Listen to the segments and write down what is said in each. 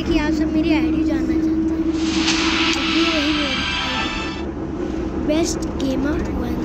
है कि आप सब मेरी आईडी जानना चाहते हैं। Best gamer one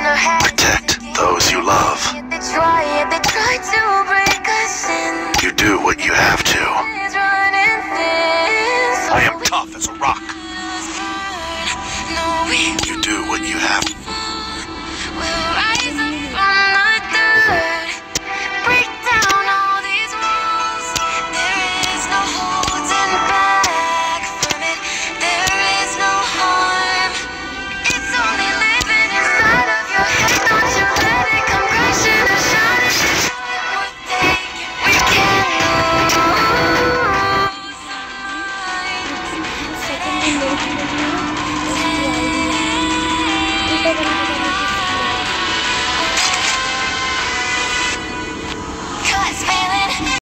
Protect those you love. They try, yet they try to break us in. You do what you have to. It's running thin. So I am tough as a rock. You do what you have. will